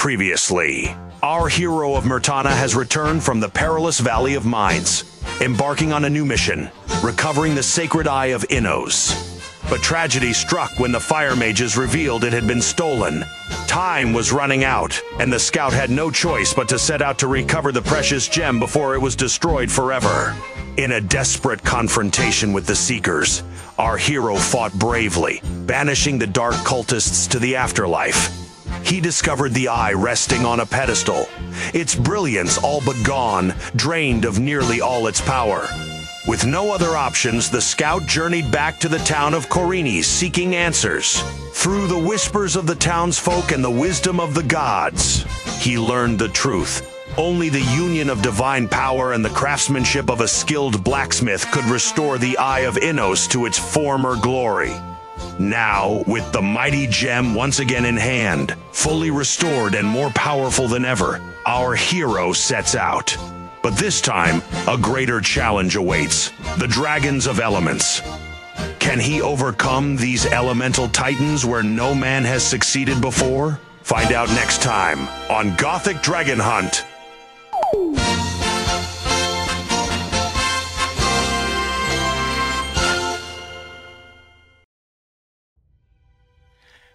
Previously, our hero of Myrtana has returned from the perilous Valley of Mines, embarking on a new mission, recovering the sacred Eye of Innos. But tragedy struck when the fire mages revealed it had been stolen. Time was running out, and the scout had no choice but to set out to recover the precious gem before it was destroyed forever. In a desperate confrontation with the Seekers, our hero fought bravely, banishing the dark cultists to the afterlife. He discovered the eye resting on a pedestal, its brilliance all but gone, drained of nearly all its power. With no other options, the scout journeyed back to the town of Khorinis seeking answers. Through the whispers of the townsfolk and the wisdom of the gods, he learned the truth. Only the union of divine power and the craftsmanship of a skilled blacksmith could restore the Eye of Innos to its former glory. Now, with the mighty gem once again in hand, fully restored and more powerful than ever, our hero sets out. But this time, a greater challenge awaits the Dragons of Elements. Can he overcome these elemental titans where no man has succeeded before? Find out next time on Gothic Dragon Hunt.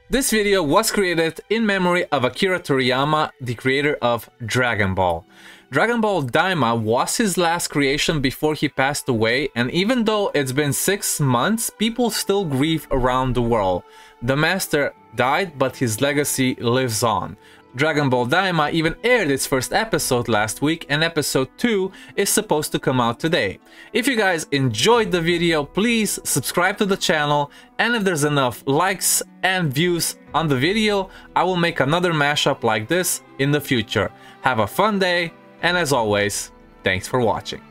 This video was created in memory of Akira Toriyama, the creator of Dragon Ball. Dragon Ball Daima was his last creation before he passed away, and even though it's been 6 months, people still grieve around the world. The master died, but his legacy lives on. Dragon Ball Daima even aired its first episode last week and episode 2 is supposed to come out today. If you guys enjoyed the video, please subscribe to the channel and if there's enough likes and views on the video, I will make another mashup like this in the future. Have a fun day and as always, thanks for watching.